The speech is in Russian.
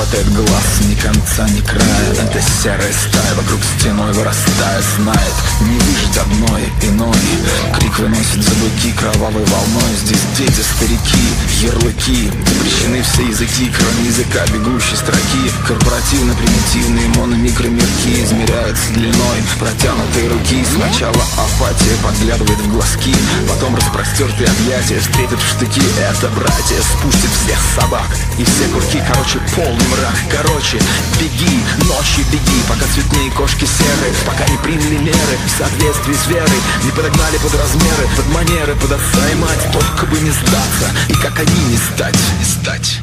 хватает глаз Ни конца, ни края. Это серая стая вокруг стеной вырастая Знает, не выжить одной, иной. Крик выносит кровавой волной Здесь дети, старики, ярлыки. Запрещены все языки, кроме языка бегущей строки. Корпоративно-примитивные мономикромирки Измеряются длиной протянутой руки. Сначала апатия подглядывает в глазки Потом распростертые объятия встретят в штыки. Это братья спустят всех собак И все курки, короче, полный мрак. Короче, беги, ночью беги Пока цветные кошки серые Пока не приняли меры в соответствии с верой. Не подогнали под размеры, под манеры Под отца и мать, только бы не сдаться. И как они не стать, не стать,